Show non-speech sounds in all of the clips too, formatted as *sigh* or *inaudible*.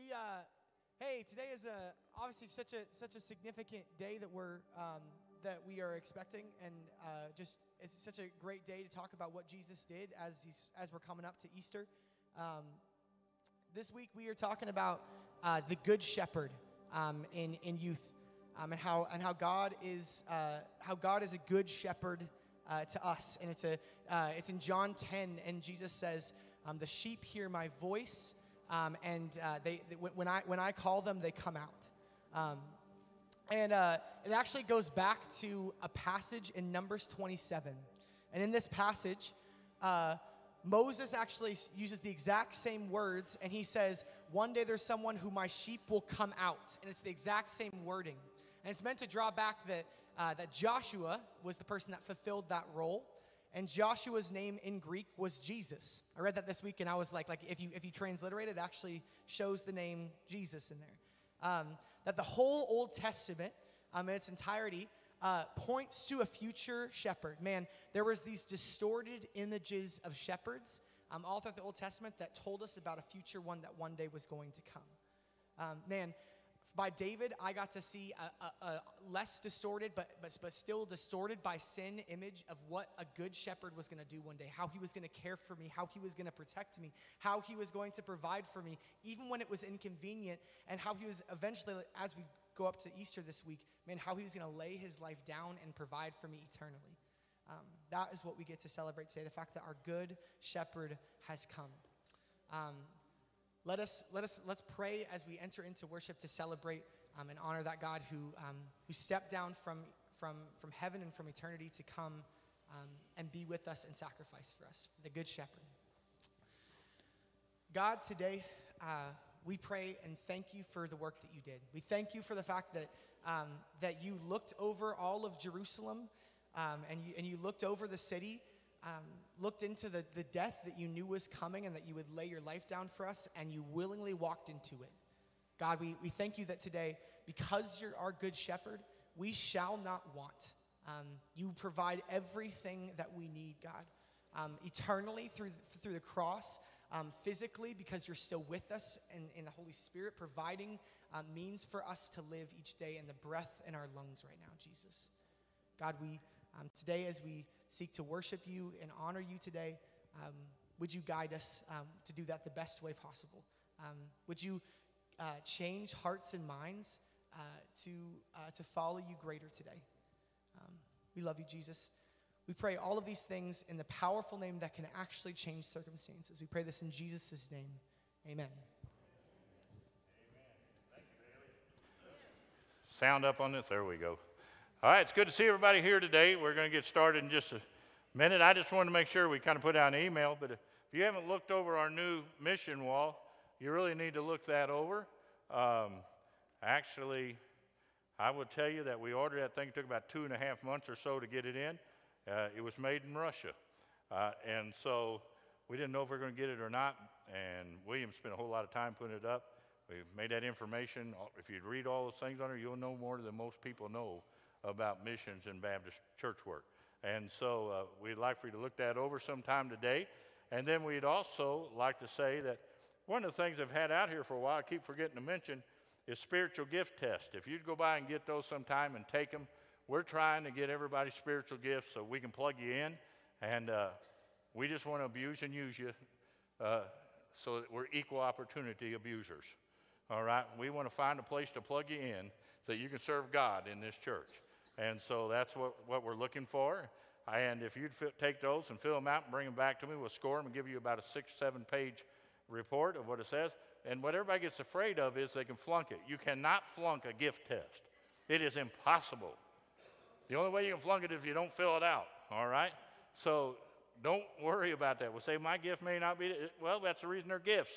We, uh, hey, today is a obviously such a such a significant day that we're um, that we are expecting, and uh, just it's such a great day to talk about what Jesus did as he's as we're coming up to Easter. Um, this week we are talking about uh, the Good Shepherd um, in in youth, um, and how and how God is uh, how God is a good shepherd uh, to us, and it's a uh, it's in John 10, and Jesus says, um, "The sheep hear my voice." Um, and uh, they, they, when, I, when I call them, they come out. Um, and uh, it actually goes back to a passage in Numbers 27. And in this passage, uh, Moses actually uses the exact same words, and he says, One day there's someone who my sheep will come out. And it's the exact same wording. And it's meant to draw back that, uh, that Joshua was the person that fulfilled that role and Joshua's name in Greek was Jesus. I read that this week, and I was like, like if you if you transliterate it, actually shows the name Jesus in there. Um, that the whole Old Testament, um, in its entirety, uh, points to a future shepherd. Man, there was these distorted images of shepherds um, all throughout the Old Testament that told us about a future one that one day was going to come. Um, man, by David, I got to see a, a, a, less distorted, but, but, but still distorted by sin image of what a good shepherd was going to do one day, how he was going to care for me, how he was going to protect me, how he was going to provide for me, even when it was inconvenient, and how he was eventually, as we go up to Easter this week, man, how he was going to lay his life down and provide for me eternally. Um, that is what we get to celebrate today the fact that our good shepherd has come. Um, let us, let us, let's pray as we enter into worship to celebrate um, and honor that God who, um, who stepped down from, from, from heaven and from eternity to come um, and be with us and sacrifice for us, the Good Shepherd. God, today uh, we pray and thank you for the work that you did. We thank you for the fact that, um, that you looked over all of Jerusalem um, and, you, and you looked over the city um, looked into the, the death that you knew was coming and that you would lay your life down for us, and you willingly walked into it. God, we, we thank you that today, because you're our good shepherd, we shall not want. Um, you provide everything that we need, God. Um, eternally through, through the cross, um, physically, because you're still with us and in the Holy Spirit, providing um, means for us to live each day in the breath in our lungs right now, Jesus. God, we um, today, as we seek to worship you and honor you today, um, would you guide us um, to do that the best way possible? Um, would you uh, change hearts and minds uh, to, uh, to follow you greater today? Um, we love you, Jesus. We pray all of these things in the powerful name that can actually change circumstances. We pray this in Jesus' name. Amen. Sound up on this? There we go. All right, it's good to see everybody here today. We're going to get started in just a minute. I just wanted to make sure we kind of put out an email, but if you haven't looked over our new mission wall, you really need to look that over. Um, actually, I would tell you that we ordered that thing. It took about two and a half months or so to get it in. Uh, it was made in Russia. Uh, and so we didn't know if we were going to get it or not. And William spent a whole lot of time putting it up. We made that information. If you read all those things on it, you'll know more than most people know about missions and Baptist church work. And so uh, we'd like for you to look that over sometime today. And then we'd also like to say that one of the things I've had out here for a while, I keep forgetting to mention, is spiritual gift test. If you'd go by and get those sometime and take them, we're trying to get everybody spiritual gifts so we can plug you in. And uh, we just want to abuse and use you uh, so that we're equal opportunity abusers. All right? We want to find a place to plug you in so you can serve God in this church. And so that's what, what we're looking for. And if you'd take those and fill them out and bring them back to me, we'll score them and give you about a six, seven page report of what it says. And what everybody gets afraid of is they can flunk it. You cannot flunk a gift test, it is impossible. The only way you can flunk it is if you don't fill it out, all right? So don't worry about that. We'll say, my gift may not be, well, that's the reason they're gifts.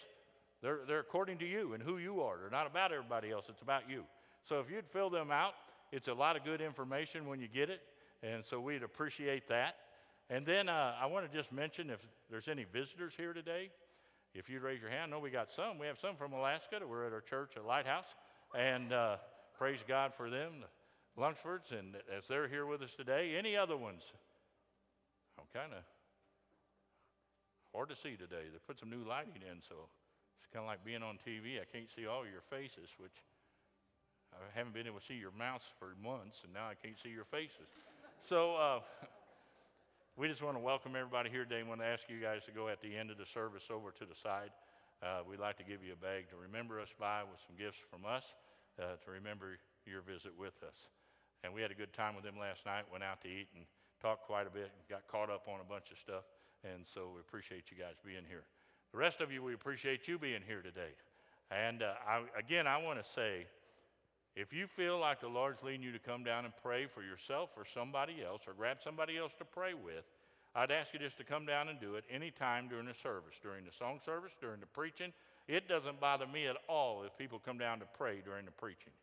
They're, they're according to you and who you are. They're not about everybody else, it's about you. So if you'd fill them out, it's a lot of good information when you get it, and so we'd appreciate that. And then uh, I want to just mention if there's any visitors here today, if you'd raise your hand, know we got some. We have some from Alaska that were at our church at Lighthouse, and uh, praise God for them, the Lunsfords, and as they're here with us today. Any other ones? I'm kind of hard to see today. They put some new lighting in, so it's kind of like being on TV. I can't see all your faces, which I haven't been able to see your mouths for months, and now I can't see your faces. So uh, *laughs* we just want to welcome everybody here today. and want to ask you guys to go at the end of the service over to the side. Uh, we'd like to give you a bag to remember us by with some gifts from us uh, to remember your visit with us. And we had a good time with them last night, went out to eat and talked quite a bit, got caught up on a bunch of stuff. And so we appreciate you guys being here. The rest of you, we appreciate you being here today. And uh, I, again, I want to say, if you feel like the Lord's leading you to come down and pray for yourself or somebody else, or grab somebody else to pray with, I'd ask you just to come down and do it anytime during the service, during the song service, during the preaching. It doesn't bother me at all if people come down to pray during the preaching.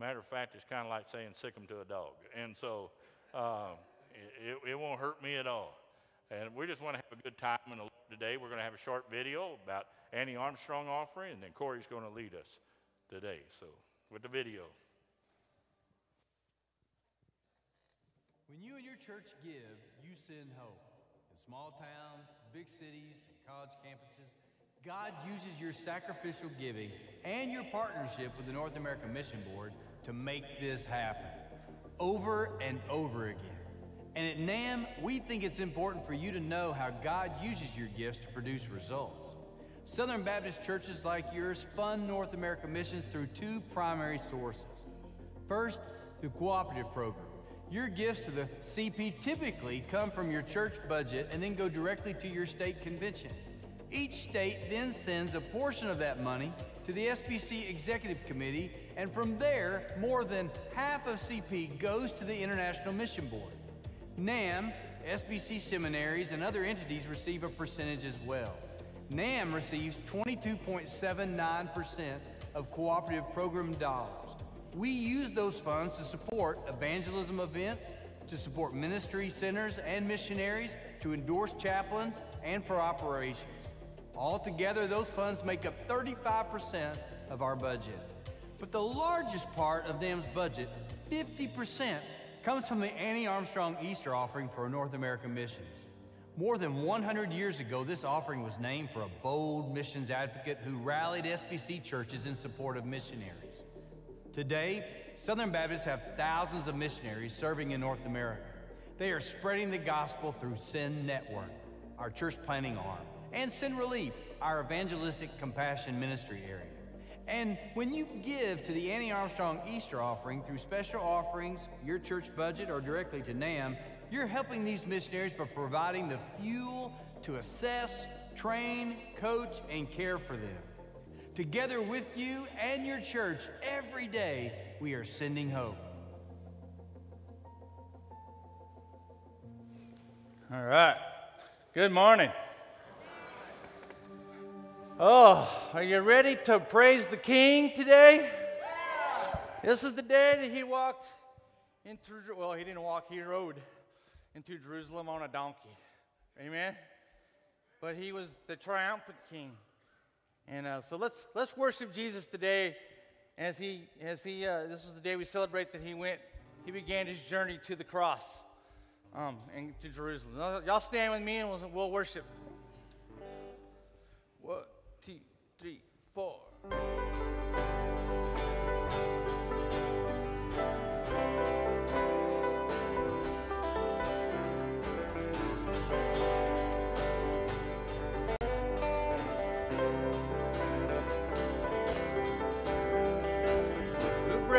Matter of fact, it's kind of like saying sic them to a dog. And so uh, it, it won't hurt me at all. And we just want to have a good time in the Lord today. We're going to have a short video about Annie Armstrong offering, and then Corey's going to lead us today. So with the video. When you and your church give, you send hope. In small towns, big cities, and college campuses, God uses your sacrificial giving and your partnership with the North American Mission Board to make this happen over and over again. And at NAM, we think it's important for you to know how God uses your gifts to produce results. Southern Baptist churches like yours fund North American missions through two primary sources. First, the cooperative program. Your gifts to the CP typically come from your church budget and then go directly to your state convention. Each state then sends a portion of that money to the SBC Executive Committee, and from there, more than half of CP goes to the International Mission Board. NAM, SBC seminaries, and other entities receive a percentage as well. NAM receives 22.79% of cooperative program dollars. We use those funds to support evangelism events, to support ministry centers and missionaries, to endorse chaplains, and for operations. Altogether, those funds make up 35% of our budget. But the largest part of NAM's budget, 50%, comes from the Annie Armstrong Easter offering for North American missions. More than 100 years ago, this offering was named for a bold missions advocate who rallied SBC churches in support of missionaries. Today, Southern Baptists have thousands of missionaries serving in North America. They are spreading the gospel through Send Network, our church planning arm, and Send Relief, our evangelistic compassion ministry area. And when you give to the Annie Armstrong Easter offering through special offerings, your church budget, or directly to NAM, you're helping these missionaries by providing the fuel to assess, train, coach, and care for them. Together with you and your church, every day we are sending hope. All right. Good morning. Oh, are you ready to praise the King today? This is the day that he walked into, well, he didn't walk, he rode into Jerusalem on a donkey. Amen? But he was the triumphant King. And uh, so let's let's worship Jesus today, as he as he uh, this is the day we celebrate that he went he began his journey to the cross, um, and to Jerusalem. Y'all stand with me and we'll, we'll worship. One, two, three, four.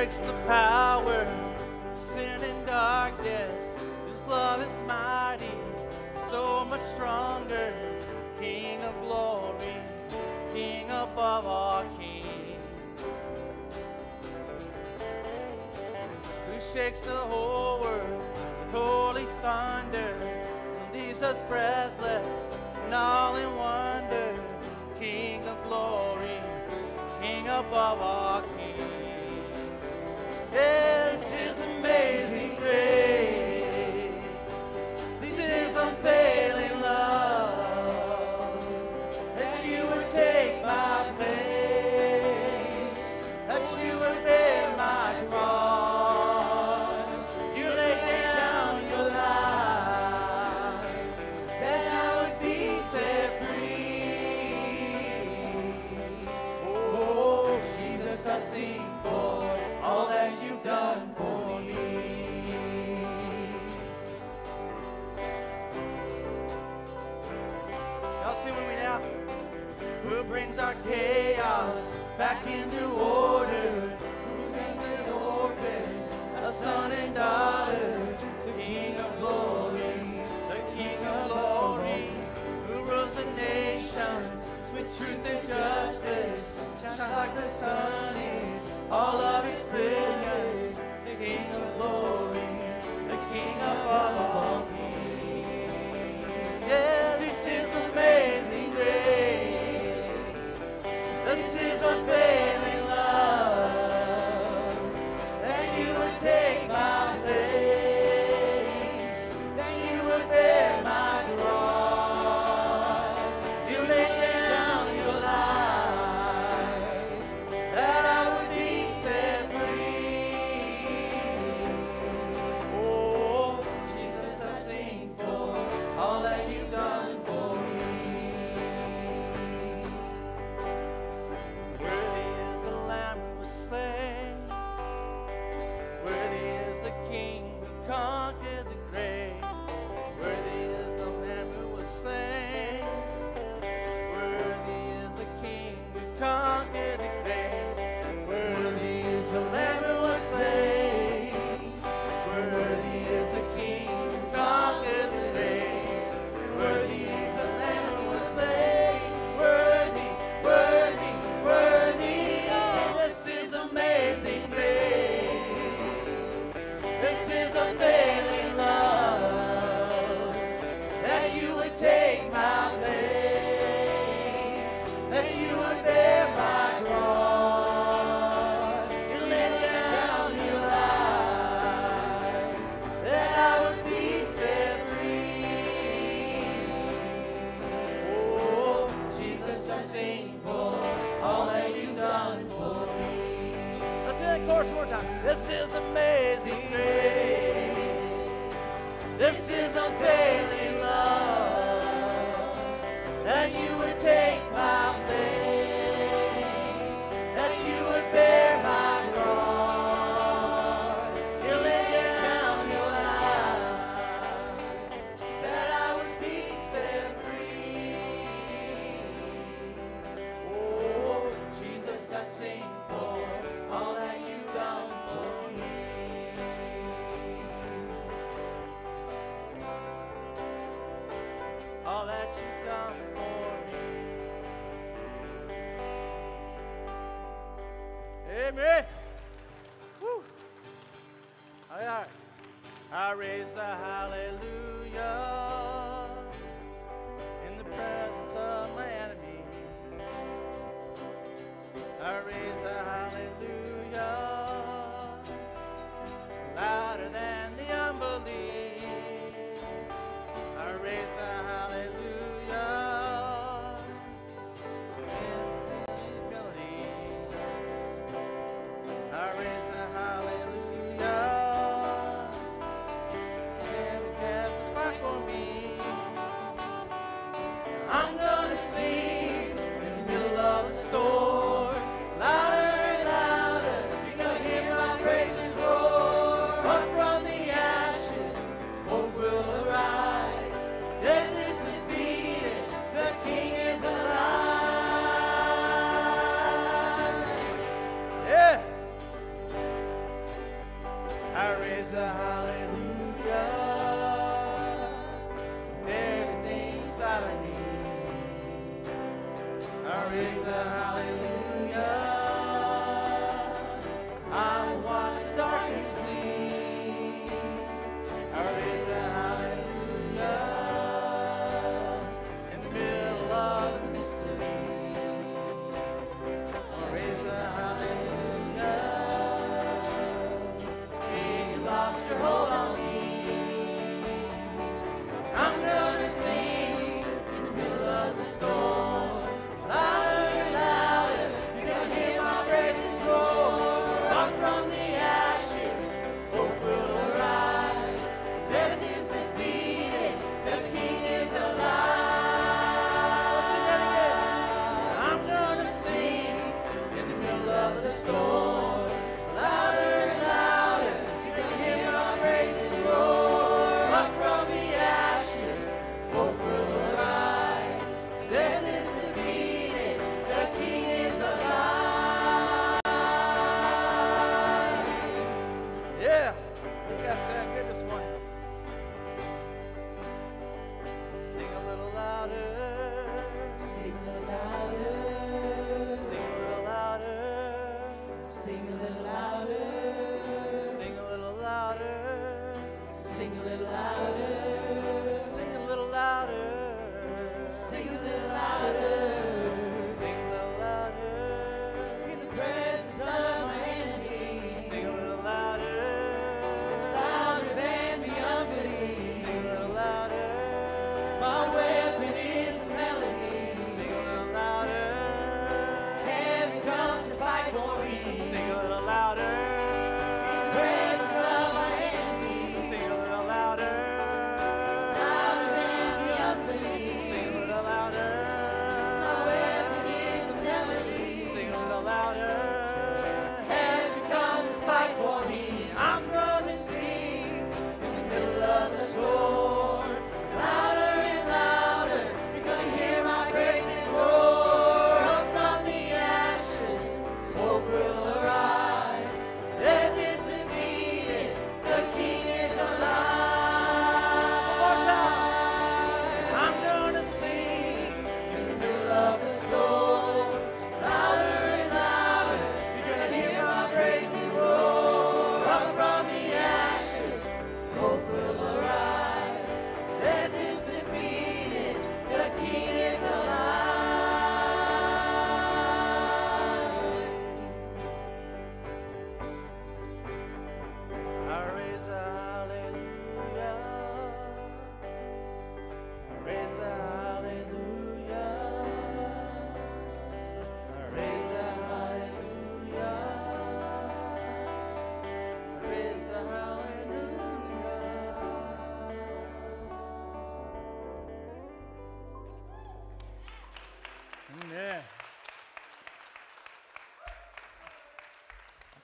Breaks the power of sin and darkness. His love is mighty, so much stronger. King of glory, King above all kings. Who shakes the whole world with holy thunder, and leaves us breathless and all in wonder. King of glory, King above all kings. Yes, is amazing the sun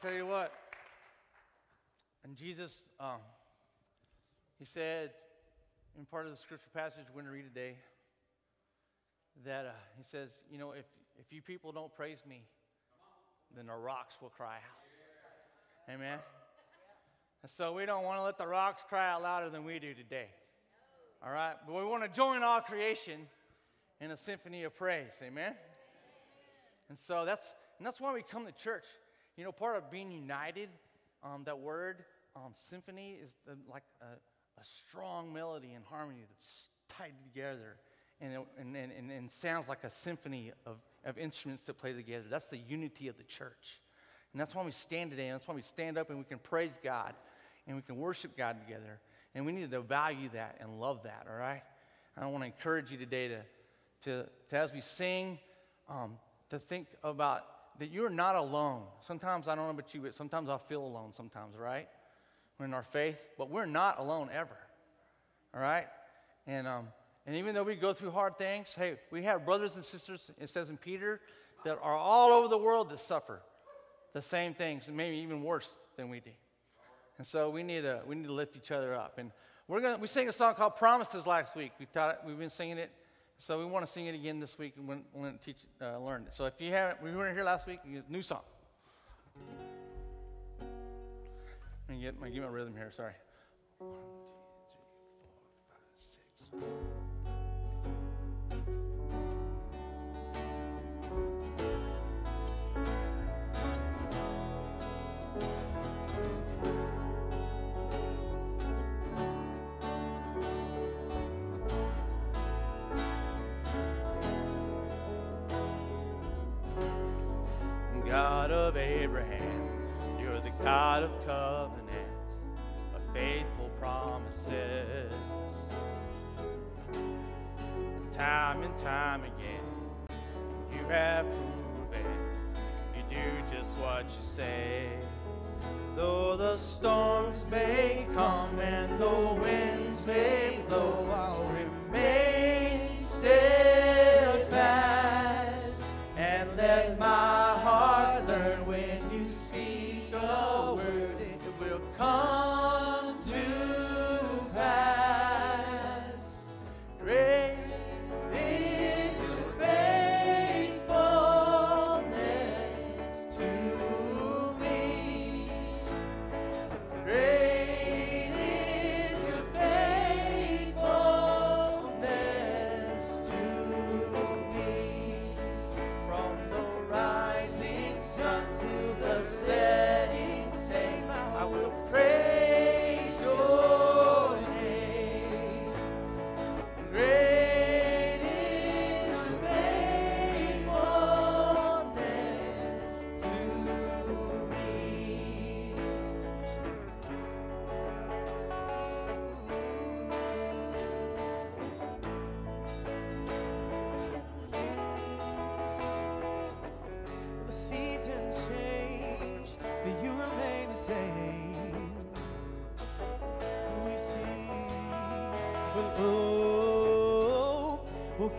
tell you what. And Jesus, um, he said in part of the scripture passage we're going to read today that uh, he says, you know, if, if you people don't praise me, then the rocks will cry out. Amen. And so we don't want to let the rocks cry out louder than we do today. All right? But we want to join all creation in a symphony of praise. Amen. And so that's and that's why we come to church. You know, part of being united, um, that word um, symphony is the, like a, a strong melody and harmony that's tied together and, it- and, and, and, sounds like a symphony of, of instruments that play together. That's the unity of the church. And that's why we stand today. And that's why we stand up and we can praise God and we can worship God together. And we need to value that and love that, all right? I want to encourage you today to, to, to as we sing, um, to think about that you're not alone. Sometimes I don't know about you, but sometimes I feel alone sometimes, right? We're in our faith, but we're not alone ever. All right? And, um, and even though we go through hard things, hey, we have brothers and sisters, it says in Peter, that are all over the world that suffer the same things, and maybe even worse than we do. And so we need to, we need to lift each other up. And we're gonna, we sang a song called Promises last week. We taught it, we've been singing it. So we want to sing it again this week and we're teach, uh, learn it. So if you haven't, we weren't here last week, new song. Let me get my, get my rhythm here, sorry. One, two, three, four, five, six.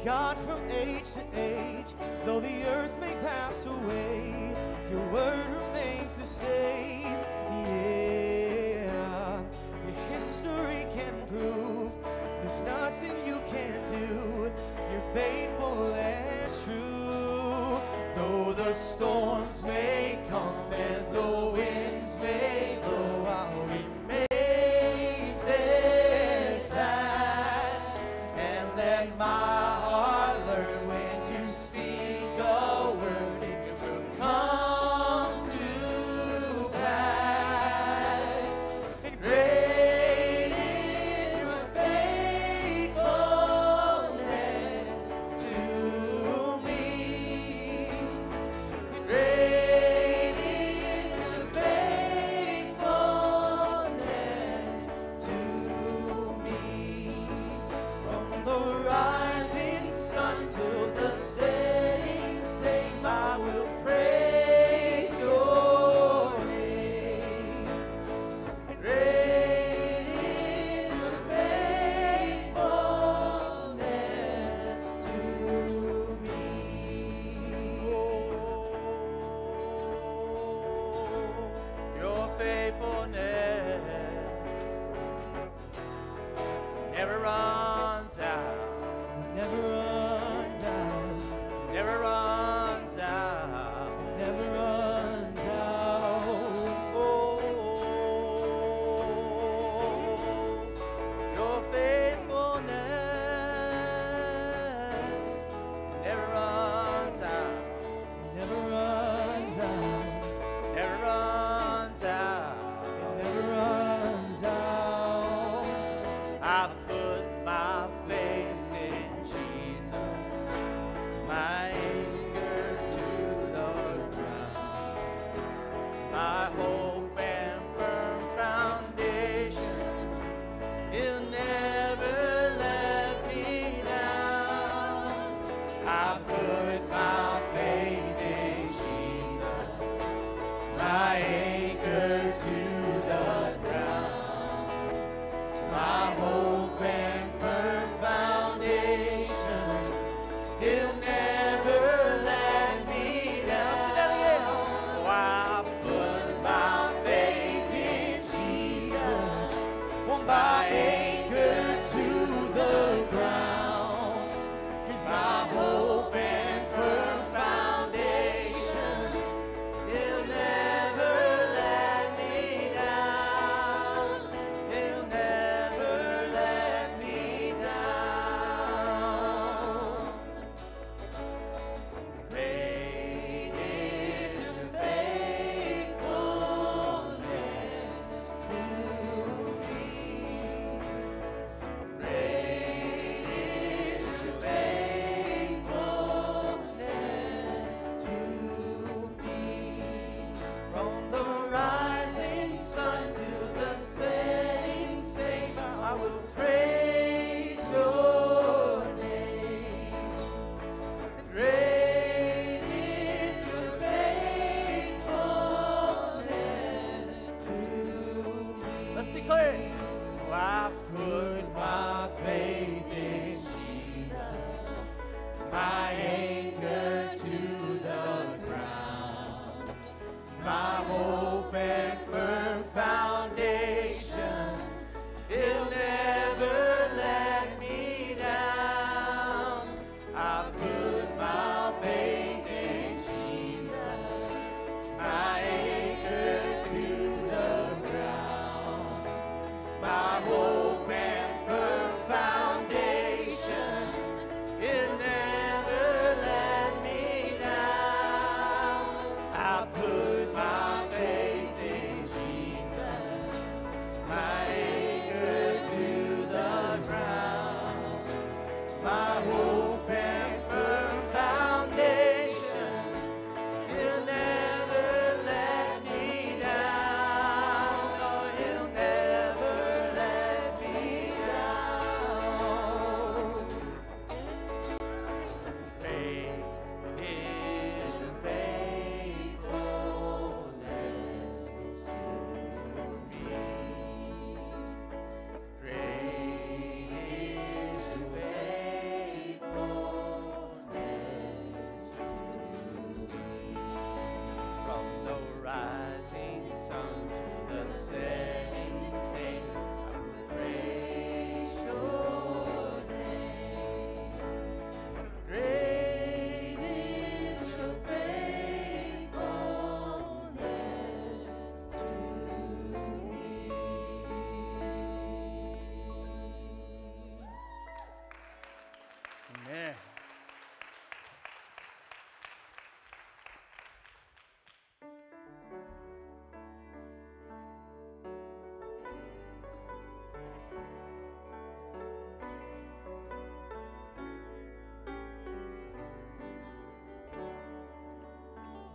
God, from age to age, though the earth may pass away, your word remains the same. Yeah, your history can prove there's nothing you can't do. You're faithful and true. Though the storms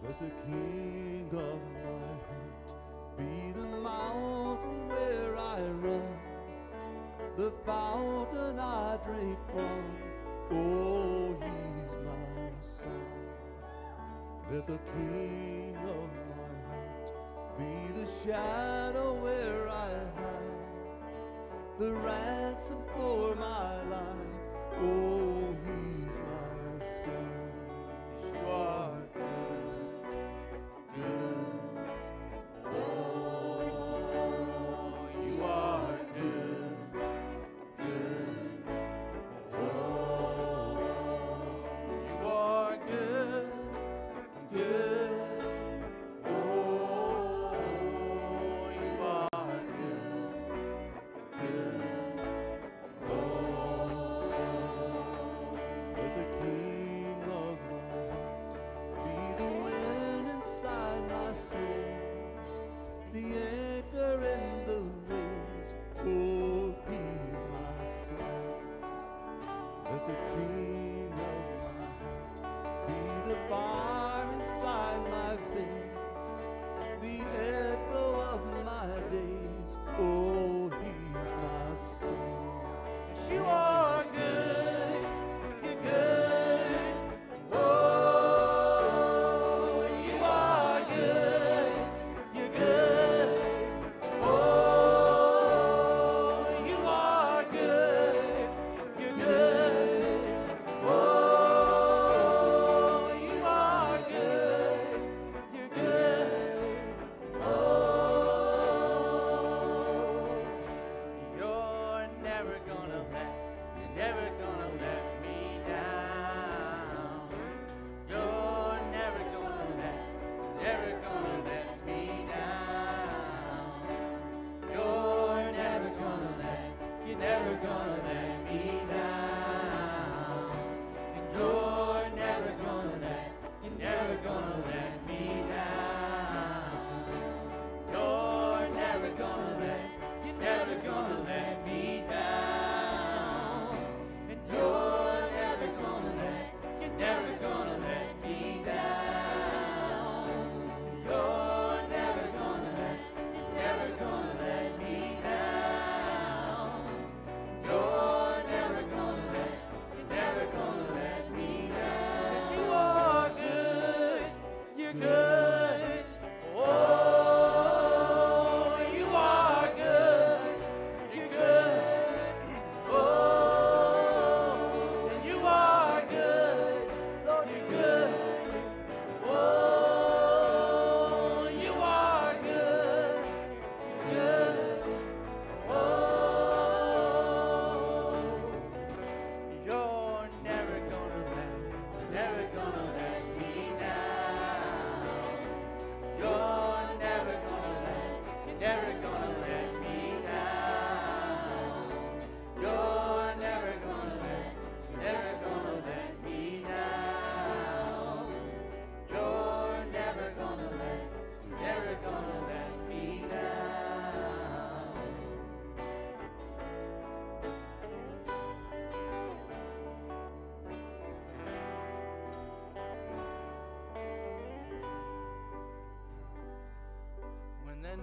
Let the king of my heart be the mountain where I run, the fountain I drink from. Oh, he's my son. Let the king of my heart be the shadow where I hide, the ransom for my life. Oh,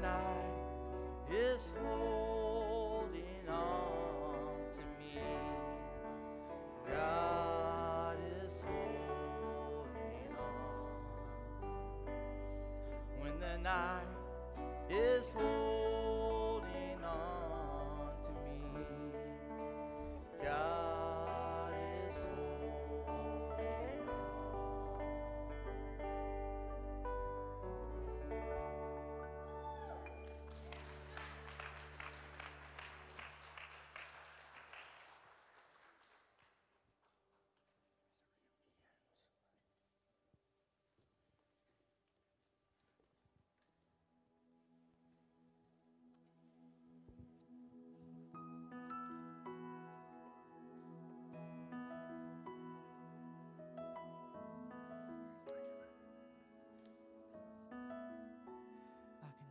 night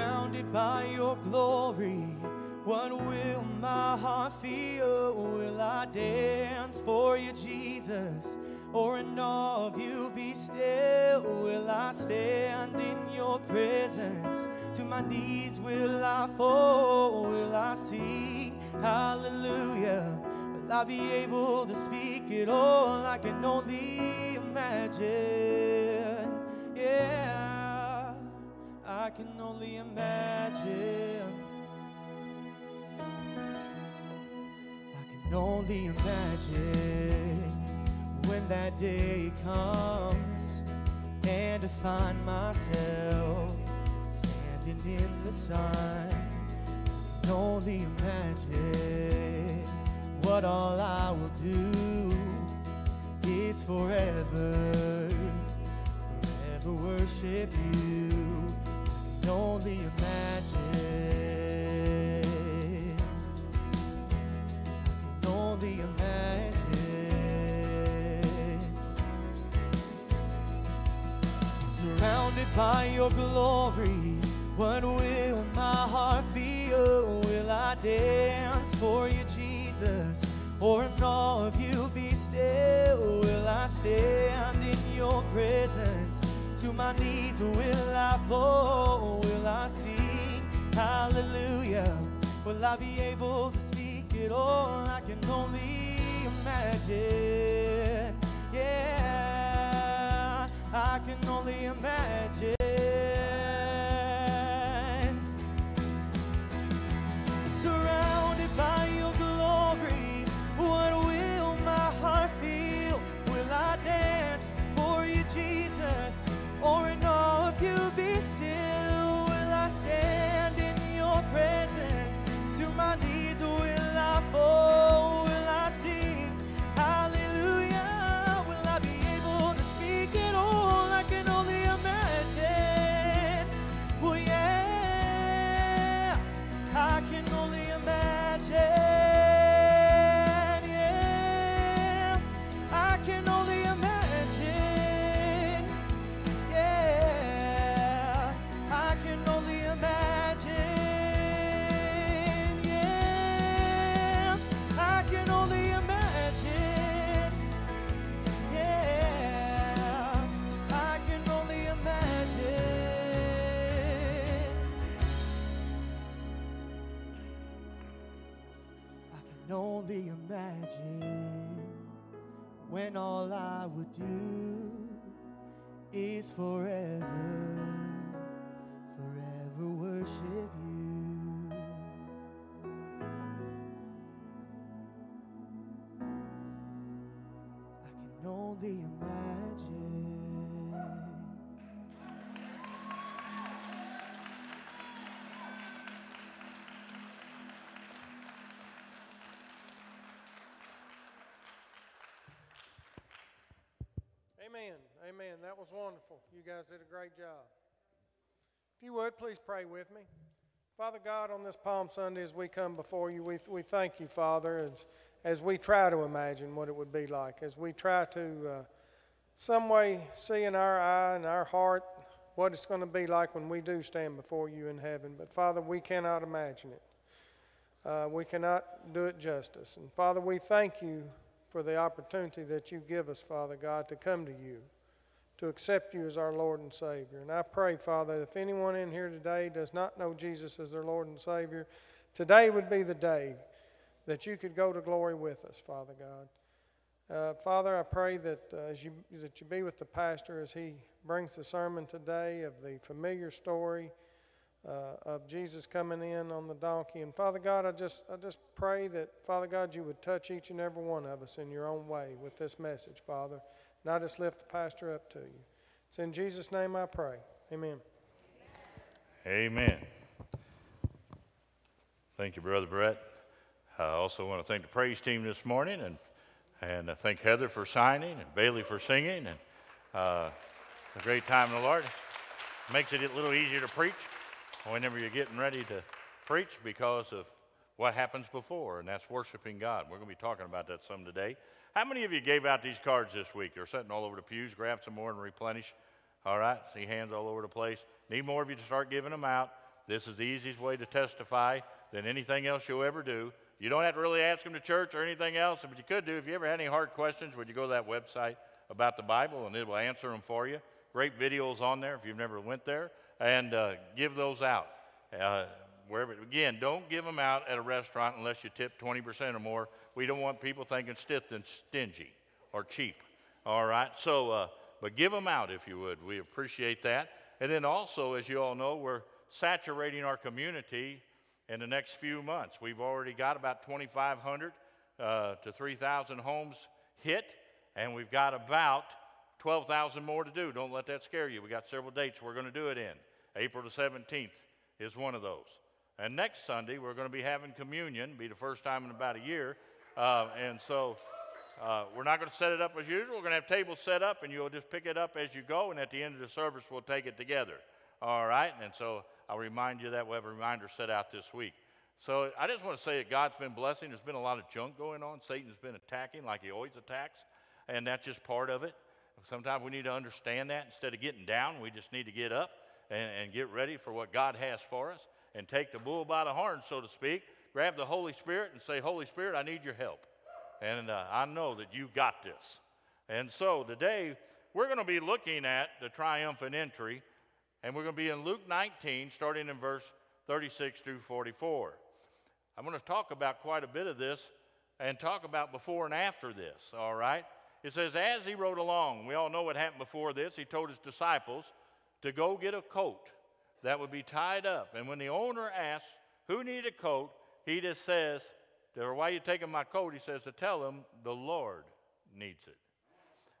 Surrounded by your glory, what will my heart feel? Will I dance for you, Jesus? Or in awe of you be still? Will I stand in your presence? To my knees will I fall? Will I sing hallelujah? Will I be able to speak it all? I can only imagine. Yeah, I can only imagine. I can only imagine when that day comes and to find myself standing in the sun. I can only imagine what all I will do is forever, forever worship you. Can only imagine. Can only imagine. Surrounded by your glory, what will my heart feel? Will I dance for you, Jesus? Or in awe of you be still? Will I stand in your presence? To my knees will I fall? Will I sing hallelujah? Will I be able to speak it all? I can only imagine. Yeah, I can only imagine. When all I would do is forever, forever worship you. I can only imagine. Amen. That was wonderful. You guys did a great job. If you would, please pray with me. Father God, on this Palm Sunday, as we come before you, we, we thank you, Father, as, as we try to imagine what it would be like, as we try to, uh, some way, see in our eye and our heart what it's going to be like when we do stand before you in heaven. But Father, we cannot imagine it. Uh, we cannot do it justice. And Father, we thank you for the opportunity that you give us, Father God, to come to you, to accept you as our Lord and Savior. And I pray, Father, that if anyone in here today does not know Jesus as their Lord and Savior, today would be the day that you could go to glory with us, Father God. Uh, Father, I pray that uh, as you that you be with the pastor as he brings the sermon today of the familiar story uh, of Jesus coming in on the donkey. And Father God, I just I just pray that Father God you would touch each and every one of us in your own way with this message, Father. And I just lift the pastor up to you. It's in Jesus' name I pray. Amen. Amen. Thank you, Brother Brett. I also want to thank the praise team this morning and, and I thank Heather for signing and Bailey for singing. And uh, a great time in the Lord. Makes it a little easier to preach whenever you're getting ready to preach because of what happens before, and that's worshiping God. We're going to be talking about that some today. How many of you gave out these cards this week? They're sitting all over the pews. Grab some more and replenish. All right, see hands all over the place. Need more of you to start giving them out. This is the easiest way to testify than anything else you'll ever do. You don't have to really ask them to church or anything else, but you could do. If you ever had any hard questions, would you go to that website about the Bible and it will answer them for you? Great videos on there if you've never went there, and uh, give those out. Uh, wherever again, don't give them out at a restaurant unless you tip 20% or more. We don't want people thinking stiff and stingy or cheap. All right, so uh, but give them out if you would. We appreciate that. And then also, as you all know, we're saturating our community in the next few months. We've already got about 2,500 uh, to 3,000 homes hit, and we've got about 12,000 more to do. Don't let that scare you. We got several dates we're going to do it in. April the 17th is one of those. And next Sunday, we're going to be having communion, be the first time in about a year. Uh, and so uh, we're not going to set it up as usual. We're going to have tables set up, and you'll just pick it up as you go. And at the end of the service, we'll take it together. All right? And so I'll remind you that we'll have a reminder set out this week. So I just want to say that God's been blessing. There's been a lot of junk going on. Satan's been attacking like he always attacks, and that's just part of it. Sometimes we need to understand that. Instead of getting down, we just need to get up and, and get ready for what God has for us and take the bull by the horn, so to speak. Grab the Holy Spirit and say, Holy Spirit, I need your help. And uh, I know that you got this. And so today, we're going to be looking at the triumphant entry, and we're going to be in Luke 19, starting in verse 36 through 44. I'm going to talk about quite a bit of this and talk about before and after this, all right? It says, as he rode along, we all know what happened before this. He told his disciples to go get a coat that would be tied up. And when the owner asked who needed a coat, he just says, why are you taking my coat? He says to tell him the Lord needs it.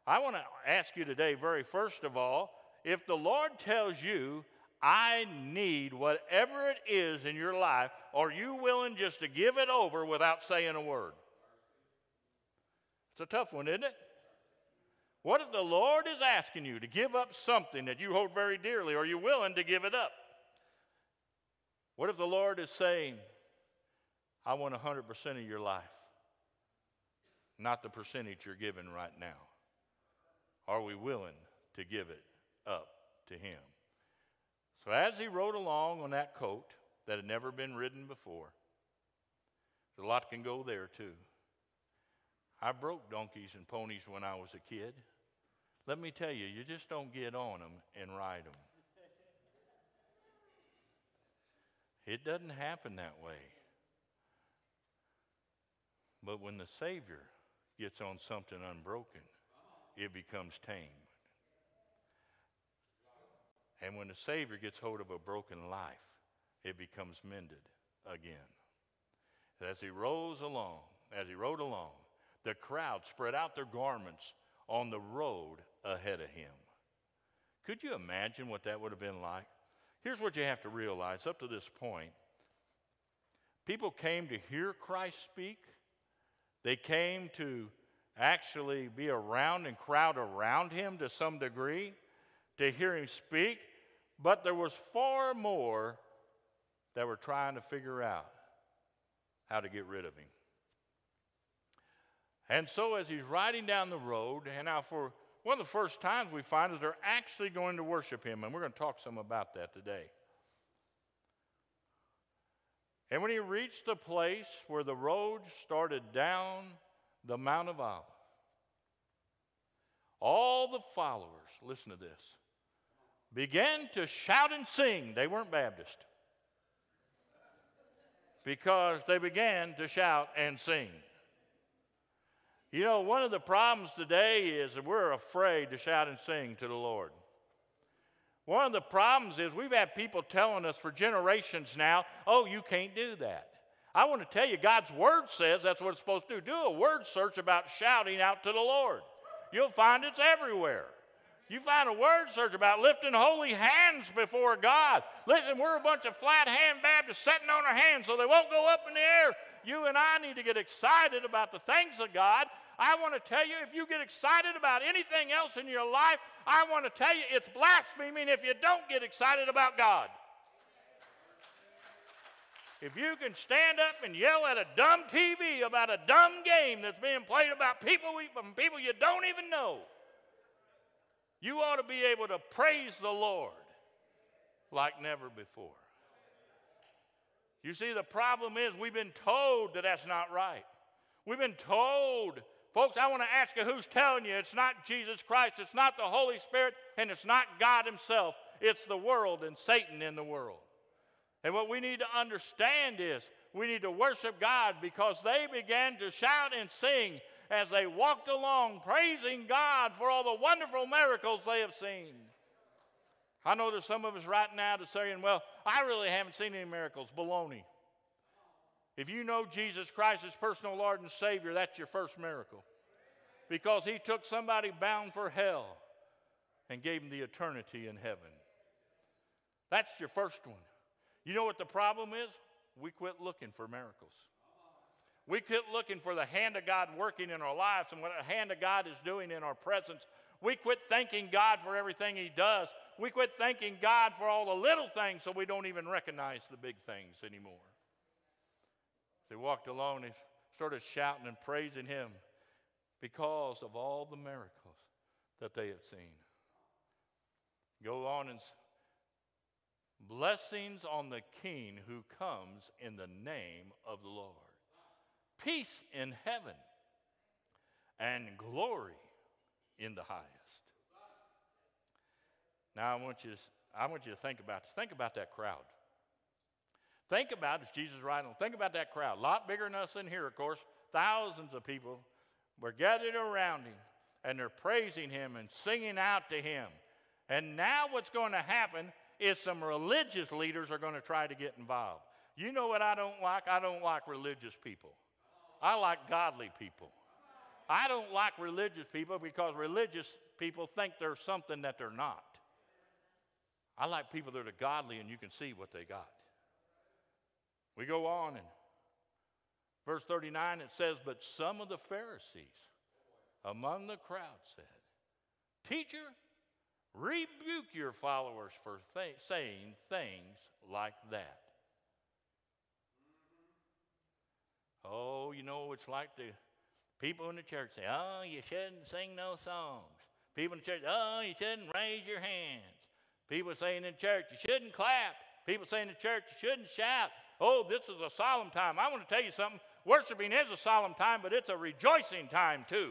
I want to ask you today, very first of all, if the Lord tells you, I need whatever it is in your life, are you willing just to give it over without saying a word? It's a tough one, isn't it? What if the Lord is asking you to give up something that you hold very dearly? Are you willing to give it up? What if the Lord is saying, I want 100% of your life, not the percentage you're giving right now? Are we willing to give it up to Him? So, as he rode along on that coat that had never been ridden before, a lot can go there too. I broke donkeys and ponies when I was a kid. Let me tell you, you just don't get on them and ride them. It doesn't happen that way. But when the Savior gets on something unbroken, it becomes tame. And when the Savior gets hold of a broken life, it becomes mended again. As he rose along, as he rode along, the crowd spread out their garments on the road ahead of him. Could you imagine what that would have been like? Here's what you have to realize up to this point people came to hear Christ speak, they came to actually be around and crowd around him to some degree to hear him speak, but there was far more that were trying to figure out how to get rid of him. And so, as he's riding down the road, and now for one of the first times we find is they're actually going to worship him, and we're going to talk some about that today. And when he reached the place where the road started down the Mount of Olives, all the followers, listen to this, began to shout and sing. They weren't Baptist. Because they began to shout and sing. You know, one of the problems today is that we're afraid to shout and sing to the Lord. One of the problems is we've had people telling us for generations now, oh, you can't do that. I want to tell you, God's Word says that's what it's supposed to do. Do a word search about shouting out to the Lord. You'll find it's everywhere. You find a word search about lifting holy hands before God. Listen, we're a bunch of flat hand Baptists sitting on our hands so they won't go up in the air. You and I need to get excited about the things of God I want to tell you if you get excited about anything else in your life, I want to tell you it's blaspheming if you don't get excited about God. If you can stand up and yell at a dumb TV about a dumb game that's being played about people from people you don't even know, you ought to be able to praise the Lord like never before. You see, the problem is we've been told that that's not right. We've been told Folks, I want to ask you who's telling you it's not Jesus Christ, it's not the Holy Spirit, and it's not God Himself. It's the world and Satan in the world. And what we need to understand is we need to worship God because they began to shout and sing as they walked along, praising God for all the wonderful miracles they have seen. I know there's some of us right now that's saying, well, I really haven't seen any miracles. Baloney. If you know Jesus Christ as personal Lord and Savior, that's your first miracle. Because He took somebody bound for hell and gave him the eternity in heaven. That's your first one. You know what the problem is? We quit looking for miracles. We quit looking for the hand of God working in our lives and what the hand of God is doing in our presence. We quit thanking God for everything He does. We quit thanking God for all the little things so we don't even recognize the big things anymore. They walked along, and started shouting and praising him because of all the miracles that they had seen. Go on and blessings on the king who comes in the name of the Lord. Peace in heaven and glory in the highest. Now I want you to, I want you to think about this. Think about that crowd. Think about it, Jesus riding on. Think about that crowd. A lot bigger than us in here, of course. Thousands of people were gathered around him, and they're praising him and singing out to him. And now what's going to happen is some religious leaders are going to try to get involved. You know what I don't like? I don't like religious people. I like godly people. I don't like religious people because religious people think they're something that they're not. I like people that are godly and you can see what they got. We go on in verse 39, it says, But some of the Pharisees among the crowd said, Teacher, rebuke your followers for th- saying things like that. Oh, you know, it's like the people in the church say, Oh, you shouldn't sing no songs. People in the church, Oh, you shouldn't raise your hands. People saying in church, You shouldn't clap. People saying in church, You shouldn't shout. Oh, this is a solemn time. I want to tell you something. Worshiping is a solemn time, but it's a rejoicing time too.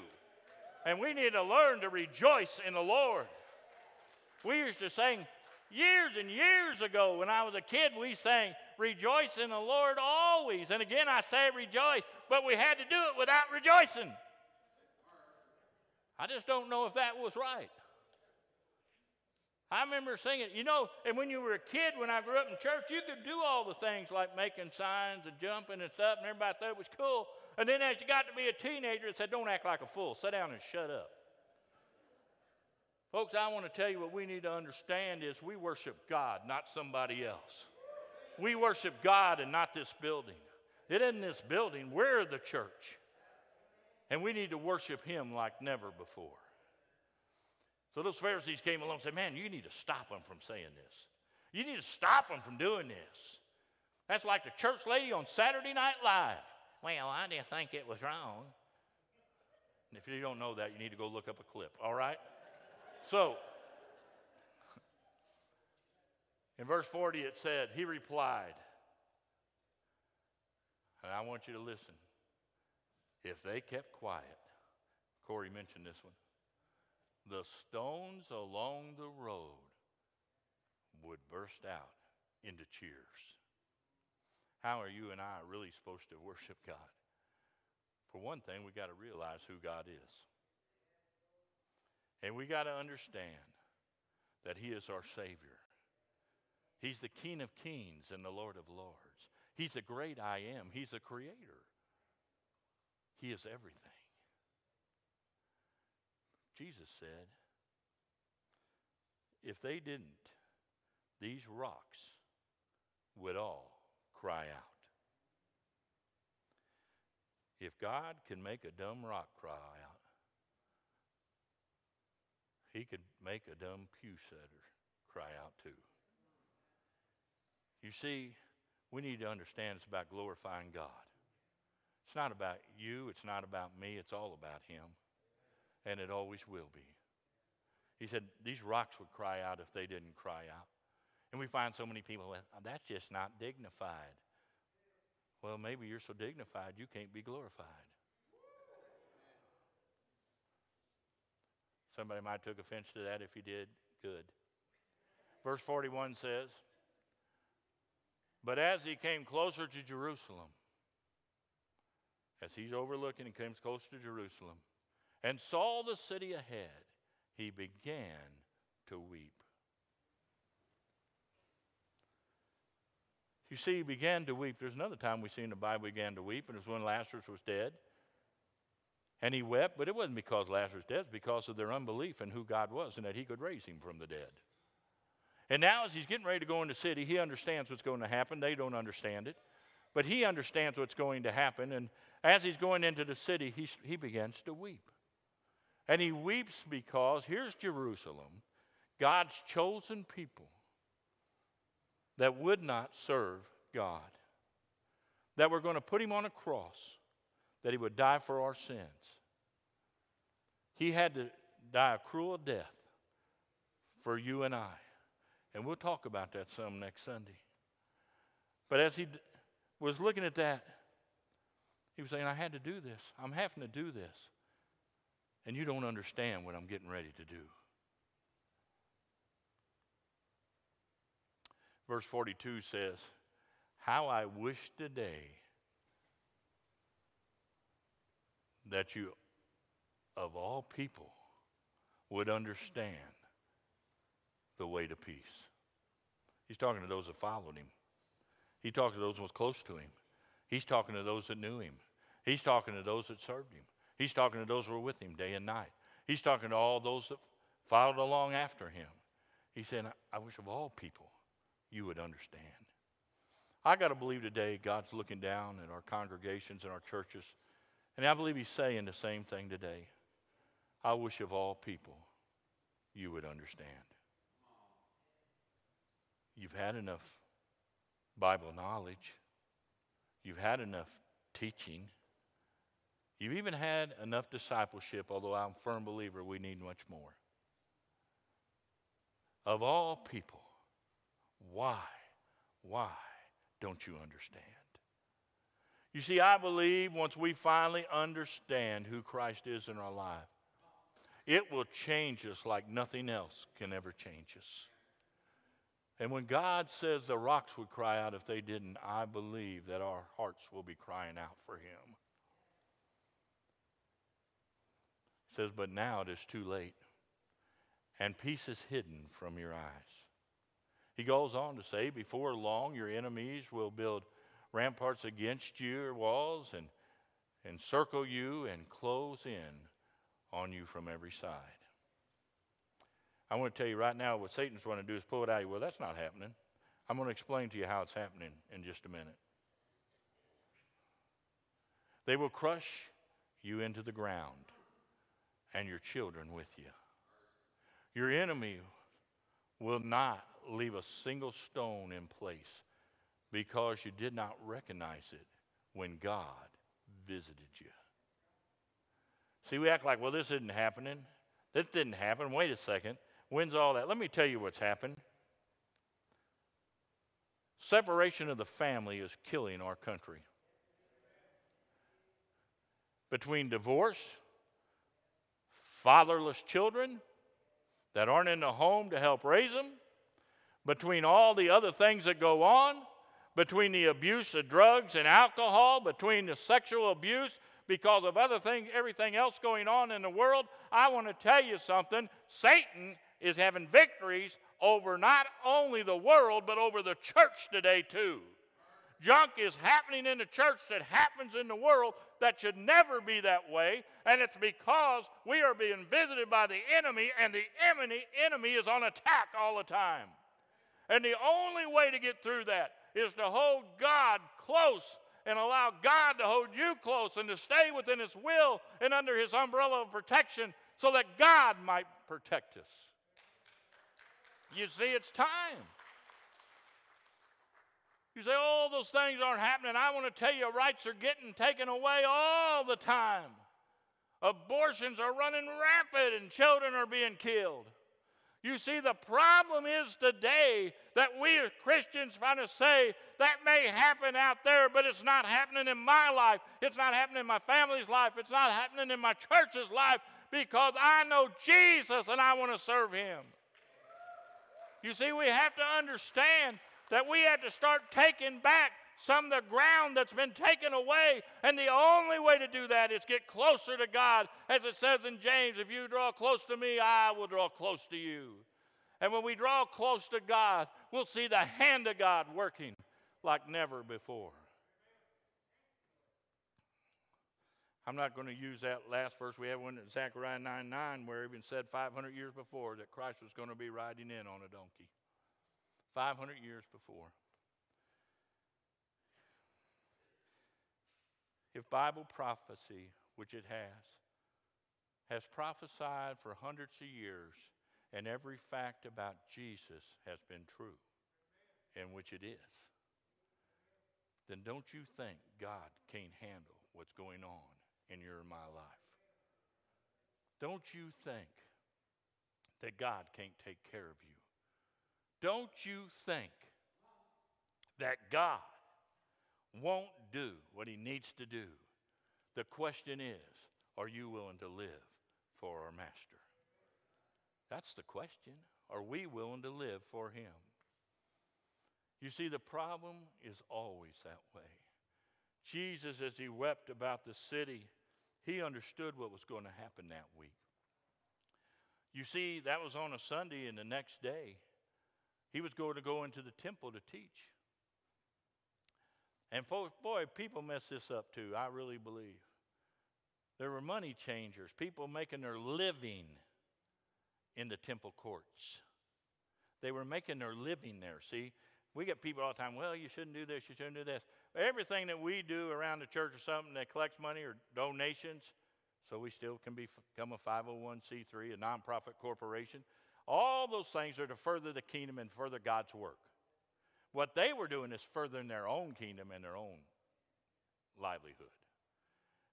And we need to learn to rejoice in the Lord. We used to sing years and years ago when I was a kid, we sang, Rejoice in the Lord always. And again, I say rejoice, but we had to do it without rejoicing. I just don't know if that was right. I remember singing, you know, and when you were a kid, when I grew up in church, you could do all the things like making signs and jumping and stuff, and everybody thought it was cool. And then as you got to be a teenager, it said, don't act like a fool. Sit down and shut up. Folks, I want to tell you what we need to understand is we worship God, not somebody else. We worship God and not this building. It isn't this building, we're the church. And we need to worship him like never before. So those Pharisees came along and said, Man, you need to stop them from saying this. You need to stop them from doing this. That's like the church lady on Saturday Night Live. Well, I didn't think it was wrong. And if you don't know that, you need to go look up a clip, all right? So, in verse 40, it said, He replied, and I want you to listen. If they kept quiet, Corey mentioned this one, the stones along the road would burst out into cheers. How are you and I really supposed to worship God? For one thing, we got to realize who God is. And we got to understand that He is our Savior. He's the King of kings and the Lord of lords. He's a great I am. He's a creator. He is everything. Jesus said, if they didn't, these rocks would all cry out. If God can make a dumb rock cry out, he could make a dumb pew setter cry out too. You see, we need to understand it's about glorifying God. It's not about you, it's not about me, it's all about Him. And it always will be. He said, These rocks would cry out if they didn't cry out. And we find so many people, oh, that's just not dignified. Well, maybe you're so dignified you can't be glorified. Somebody might took offense to that. If you did, good. Verse 41 says, But as he came closer to Jerusalem, as he's overlooking and comes closer to Jerusalem, and saw the city ahead, he began to weep. You see, he began to weep. There's another time we see in the Bible he began to weep, and it was when Lazarus was dead. And he wept, but it wasn't because Lazarus was dead, because of their unbelief in who God was and that he could raise him from the dead. And now, as he's getting ready to go in the city, he understands what's going to happen. They don't understand it, but he understands what's going to happen. And as he's going into the city, he, he begins to weep. And he weeps because here's Jerusalem, God's chosen people that would not serve God, that were going to put him on a cross, that he would die for our sins. He had to die a cruel death for you and I. And we'll talk about that some next Sunday. But as he d- was looking at that, he was saying, I had to do this. I'm having to do this. And you don't understand what I'm getting ready to do. Verse 42 says, How I wish today that you, of all people, would understand the way to peace. He's talking to those that followed him. He talked to those that was close to him. He's talking to those that knew him. He's talking to those that served him. He's talking to those who were with him day and night. He's talking to all those that followed along after him. He said, I, wish of all people you would understand. I got to believe today God's looking down at our congregations and our churches, and I believe He's saying the same thing today. I wish of all people you would understand. You've had enough Bible knowledge, you've had enough teaching. You've even had enough discipleship, although I'm a firm believer we need much more. Of all people, why, why don't you understand? You see, I believe once we finally understand who Christ is in our life, it will change us like nothing else can ever change us. And when God says the rocks would cry out if they didn't, I believe that our hearts will be crying out for Him. Says, But now it is too late, and peace is hidden from your eyes. He goes on to say, Before long, your enemies will build ramparts against you, your walls and encircle you and close in on you from every side. I want to tell you right now what Satan's going to do is pull it out. Well, that's not happening. I'm going to explain to you how it's happening in just a minute. They will crush you into the ground and your children with you. Your enemy will not leave a single stone in place because you did not recognize it when God visited you. See, we act like, well, this isn't happening. This didn't happen. Wait a second. When's all that? Let me tell you what's happened. Separation of the family is killing our country. Between divorce, fatherless children that aren't in the home to help raise them, between all the other things that go on, between the abuse of drugs and alcohol, between the sexual abuse because of other things, everything else going on in the world, I want to tell you something. Satan is having victories over not only the world, but over the church today, too. Junk is happening in the church that happens in the world that should never be that way, and it's because we are being visited by the enemy, and the enemy, enemy is on attack all the time. And the only way to get through that is to hold God close and allow God to hold you close and to stay within His will and under His umbrella of protection so that God might protect us. You see, it's time. You say, oh, those things aren't happening. I want to tell you, rights are getting taken away all the time. Abortions are running rampant and children are being killed. You see, the problem is today that we as Christians trying to say that may happen out there, but it's not happening in my life. It's not happening in my family's life. It's not happening in my church's life because I know Jesus and I want to serve Him. You see, we have to understand that we had to start taking back some of the ground that's been taken away. And the only way to do that is get closer to God. As it says in James, if you draw close to me, I will draw close to you. And when we draw close to God, we'll see the hand of God working like never before. I'm not going to use that last verse. We have one in Zechariah 9 9 where it even said 500 years before that Christ was going to be riding in on a donkey. 500 years before. If Bible prophecy, which it has, has prophesied for hundreds of years, and every fact about Jesus has been true, and which it is, then don't you think God can't handle what's going on in your and my life? Don't you think that God can't take care of you? Don't you think that God won't do what he needs to do? The question is, are you willing to live for our master? That's the question. Are we willing to live for him? You see, the problem is always that way. Jesus, as he wept about the city, he understood what was going to happen that week. You see, that was on a Sunday, and the next day, he was going to go into the temple to teach. And folks, boy, people mess this up too, I really believe. There were money changers, people making their living in the temple courts. They were making their living there. See, we get people all the time, well, you shouldn't do this, you shouldn't do this. Everything that we do around the church or something that collects money or donations, so we still can become a 501c3, a nonprofit corporation. All those things are to further the kingdom and further God's work. What they were doing is furthering their own kingdom and their own livelihood.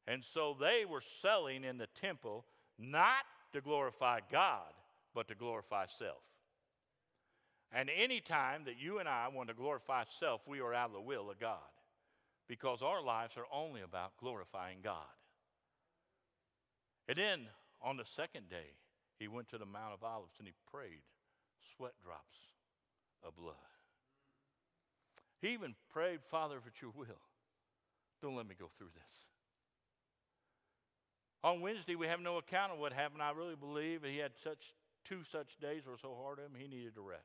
And so they were selling in the temple not to glorify God, but to glorify self. And any time that you and I want to glorify self, we are out of the will of God because our lives are only about glorifying God. And then on the second day, he went to the Mount of Olives and he prayed sweat drops of blood. He even prayed, Father, if it's your will, don't let me go through this. On Wednesday, we have no account of what happened. I really believe he had such two such days were so hard on him, he needed to rest.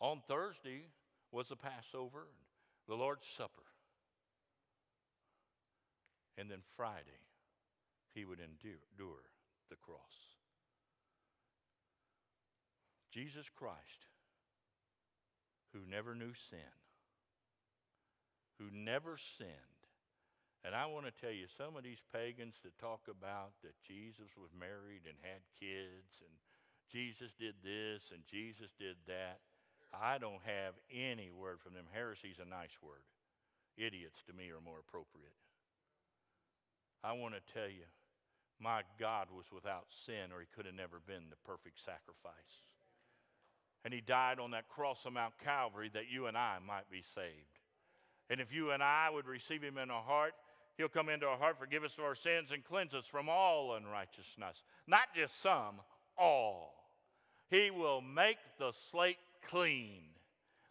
On Thursday was the Passover, and the Lord's Supper. And then Friday, he would endure the cross. Jesus Christ, who never knew sin, who never sinned, And I want to tell you, some of these pagans that talk about that Jesus was married and had kids and Jesus did this and Jesus did that, I don't have any word from them. Heresy's a nice word. Idiots to me are more appropriate. I want to tell you, my God was without sin, or he could have never been the perfect sacrifice. And he died on that cross of Mount Calvary that you and I might be saved. And if you and I would receive him in our heart, he'll come into our heart, forgive us of our sins, and cleanse us from all unrighteousness. Not just some, all. He will make the slate clean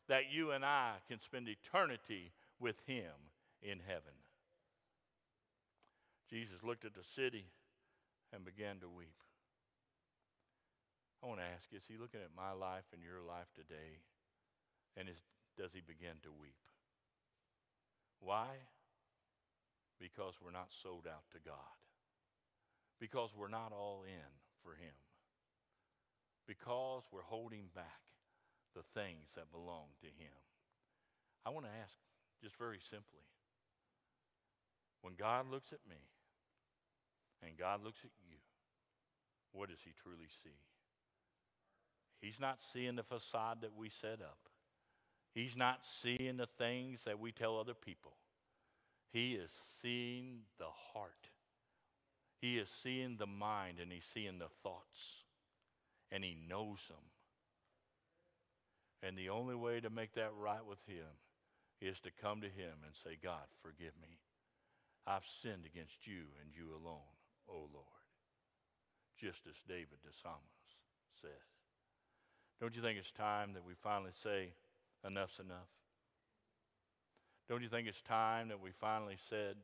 that you and I can spend eternity with him in heaven. Jesus looked at the city and began to weep. I want to ask you, is he looking at my life and your life today? And is, does he begin to weep? Why? Because we're not sold out to God. Because we're not all in for him. Because we're holding back the things that belong to him. I want to ask just very simply when God looks at me and God looks at you, what does he truly see? He's not seeing the facade that we set up. He's not seeing the things that we tell other people. He is seeing the heart. He is seeing the mind and he's seeing the thoughts. And he knows them. And the only way to make that right with him is to come to him and say, God, forgive me. I've sinned against you and you alone, O Lord. Just as David the psalmist said. Don't you think it's time that we finally say, enough's enough? Don't you think it's time that we finally said,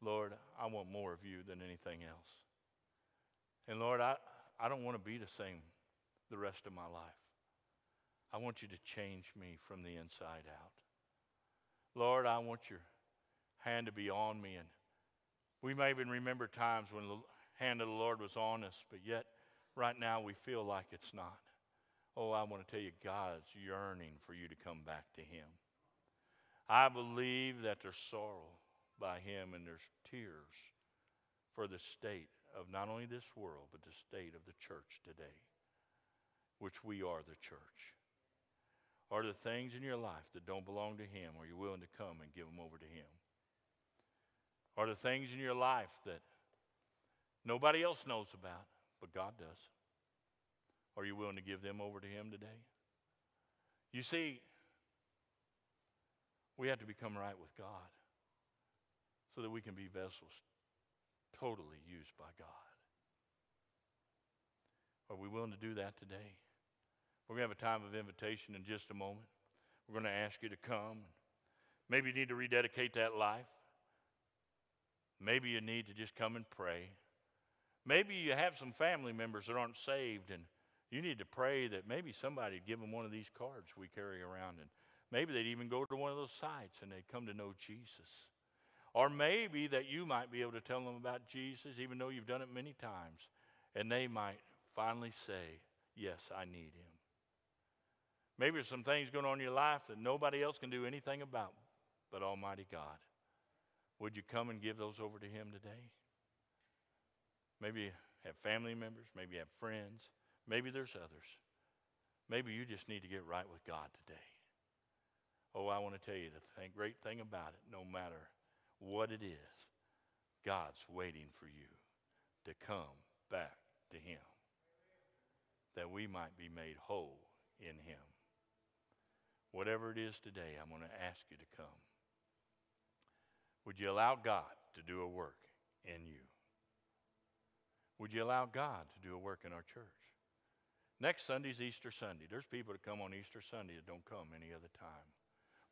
Lord, I want more of you than anything else? And Lord, I, I don't want to be the same the rest of my life. I want you to change me from the inside out. Lord, I want your hand to be on me. And we may even remember times when the hand of the Lord was on us, but yet right now we feel like it's not. Oh, I want to tell you, God's yearning for you to come back to Him. I believe that there's sorrow by Him and there's tears for the state of not only this world, but the state of the church today, which we are the church. Are there things in your life that don't belong to Him? Are you willing to come and give them over to Him? Are there things in your life that nobody else knows about, but God does? Are you willing to give them over to Him today? You see, we have to become right with God so that we can be vessels totally used by God. Are we willing to do that today? We're going to have a time of invitation in just a moment. We're going to ask you to come. Maybe you need to rededicate that life. Maybe you need to just come and pray. Maybe you have some family members that aren't saved and you need to pray that maybe somebody would give them one of these cards we carry around and maybe they'd even go to one of those sites and they'd come to know Jesus. Or maybe that you might be able to tell them about Jesus even though you've done it many times and they might finally say, Yes, I need him. Maybe there's some things going on in your life that nobody else can do anything about but Almighty God. Would you come and give those over to Him today? Maybe you have family members, maybe you have friends, maybe there's others. Maybe you just need to get right with God today. Oh, I want to tell you the great thing about it, no matter what it is, God's waiting for you to come back to Him that we might be made whole in Him. Whatever it is today, I'm going to ask you to come. Would you allow God to do a work in you? Would you allow God to do a work in our church? Next Sunday's Easter Sunday. There's people that come on Easter Sunday that don't come any other time.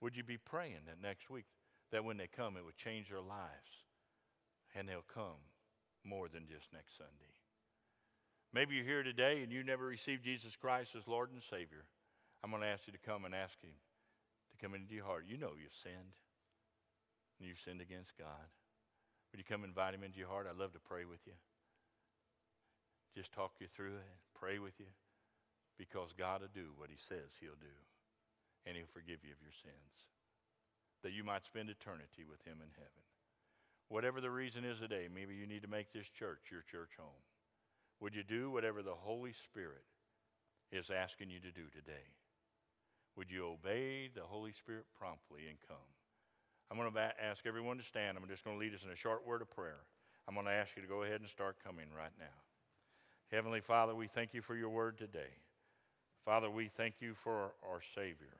Would you be praying that next week that when they come, it would change their lives and they'll come more than just next Sunday? Maybe you're here today and you never received Jesus Christ as Lord and Savior. I'm going to ask you to come and ask Him to come into your heart. You know you've sinned and you've sinned against God. Would you come invite Him into your heart? I'd love to pray with you. Just talk you through it, pray with you, because God will do what He says He'll do, and He'll forgive you of your sins. that you might spend eternity with him in heaven. Whatever the reason is today, maybe you need to make this church your church home. Would you do whatever the Holy Spirit is asking you to do today? Would you obey the Holy Spirit promptly and come? I'm going to ask everyone to stand. I'm just going to lead us in a short word of prayer. I'm going to ask you to go ahead and start coming right now. Heavenly Father, we thank you for your word today. Father, we thank you for our Savior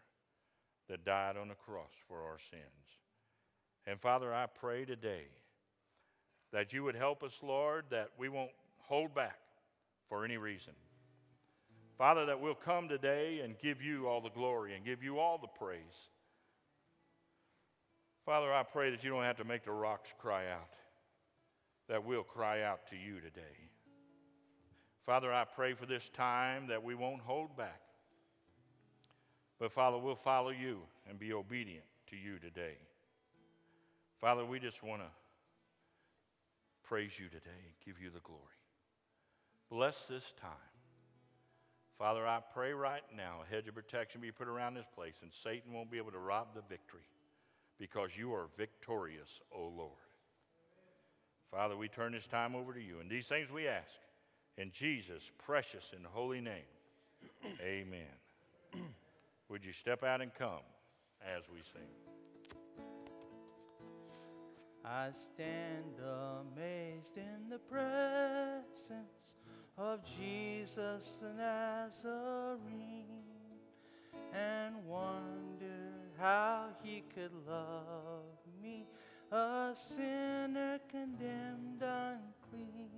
that died on the cross for our sins. And Father, I pray today that you would help us, Lord, that we won't hold back for any reason. Father, that we'll come today and give you all the glory and give you all the praise. Father, I pray that you don't have to make the rocks cry out, that we'll cry out to you today. Father, I pray for this time that we won't hold back. But Father, we'll follow you and be obedient to you today. Father, we just want to praise you today give you the glory. Bless this time. Father, I pray right now a hedge of protection be put around this place and Satan won't be able to rob the victory because you are victorious, O Lord. Father, we turn this time over to you. And these things we ask in Jesus' precious and holy name. *clears throat* Amen. *clears throat* Would you step out and come as we sing? I stand amazed in the presence of Jesus the Nazarene and wonder how he could love me, a sinner condemned unclean.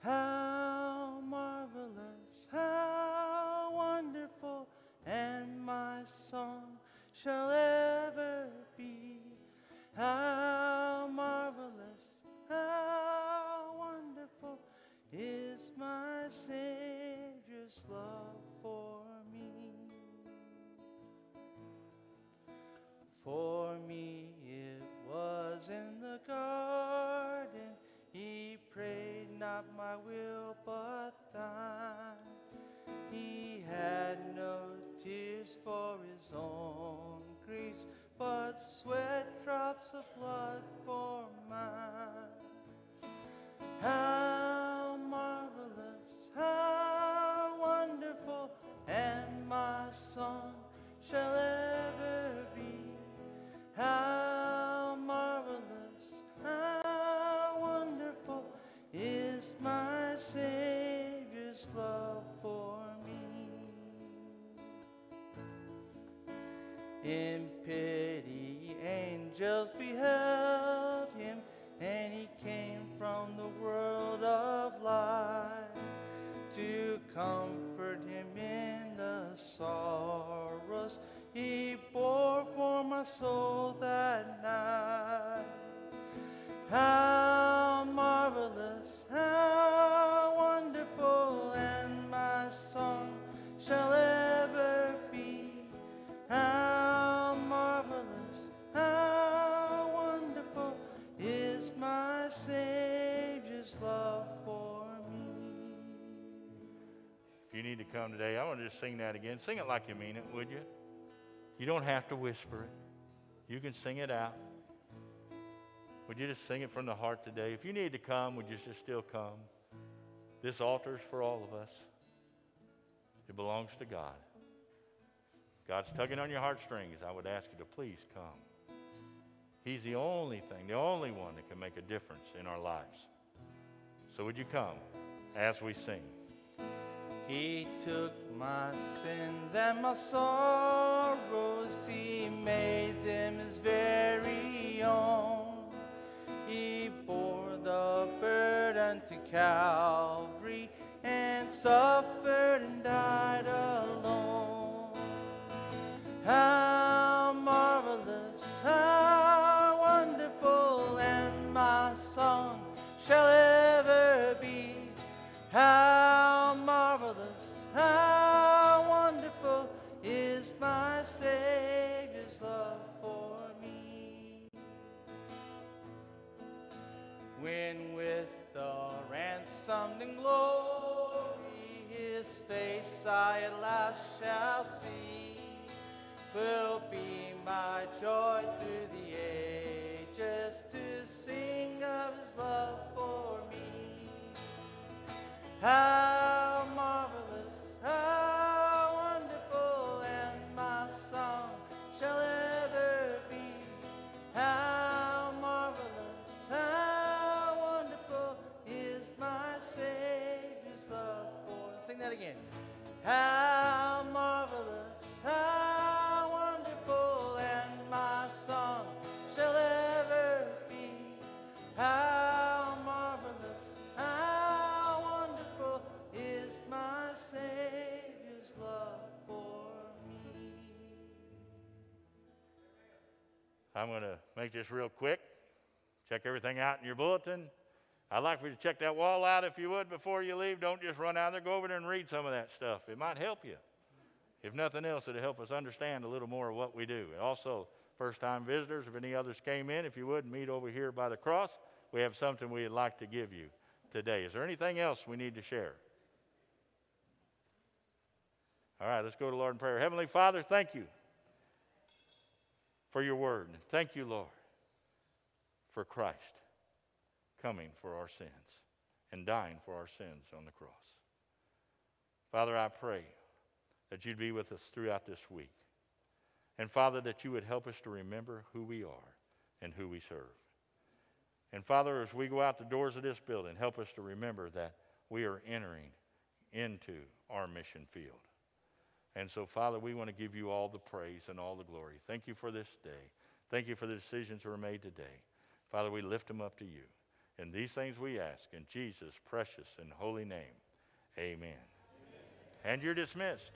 How marvelous, how wonderful, and my song shall ever be. How marvelous, how wonderful is my Savior's love for me. For me it was in the garden, he prayed not my will but thine. He had no tears for his own griefs, but sweat drops of blood for mine. How marvelous, how wonderful, and my song shall ever. How marvelous, how wonderful is my Savior's love for me. In pity, angels beheld soul that night. How marvelous, how wonderful, and my song shall ever be. How marvelous, how wonderful is my Savior's love for me. If you need to come today, I want to just sing that again. Sing it like you mean it, would you? You don't have to whisper it. You can sing it out. Would you just sing it from the heart today? If you need to come, would you just still come? This altar is for all of us. It belongs to God. God's tugging on your heartstrings. I would ask you to please come. He's the only thing, the only one that can make a difference in our lives. So would you come as we sing? He took my sins and my sorrows, He made them His very own. He bore the burden to Calvary and suffered and died alone. How marvelous, how wonderful, and my song shall ever be. How When with the ransomed in glory his face I at last shall see, will be my joy through the ages to sing of his love for me. Make this real quick. Check everything out in your bulletin. I'd like for you to check that wall out if you would before you leave. Don't just run out there. Go over there and read some of that stuff. It might help you. If nothing else, it'll help us understand a little more of what we do. And also, first time visitors, if any others came in, if you would, meet over here by the cross. We have something we'd like to give you today. Is there anything else we need to share? All right, let's go to Lord in prayer. Heavenly Father, thank you for your word. Thank you, Lord, for Christ coming for our sins and dying for our sins on the cross. Father, I pray that you'd be with us throughout this week. And Father, that you would help us to remember who we are and who we serve. And Father, as we go out the doors of this building, help us to remember that we are entering into our mission field. And so, Father, we want to give you all the praise and all the glory. Thank you for this day. Thank you for the decisions that were made today. Father, we lift them up to you. And these things we ask in Jesus' precious and holy name. Amen. Amen. And you're dismissed.